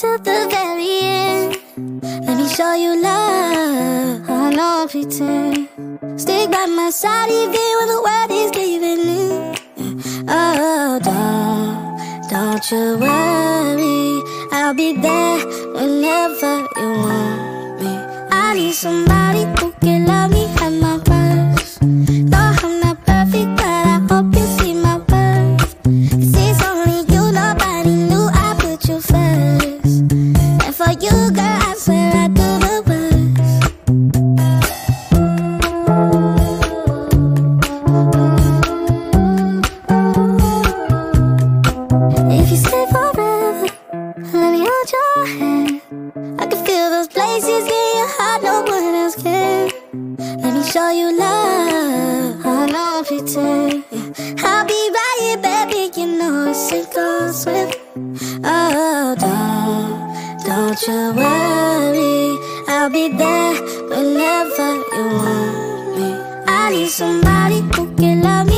very end. Let me show you love. I I pretend. Stick by my side even when the world is giving in. Oh, don't, don't you worry. I'll be there whenever you want me. I need somebody who can love me I can feel those places in your heart, no one else can. Let me show you love. I don't pretend. I'll be right here, baby. You know it's sink or swim. Oh, don't, don't you worry. I'll be there whenever you want me. I need somebody who can love me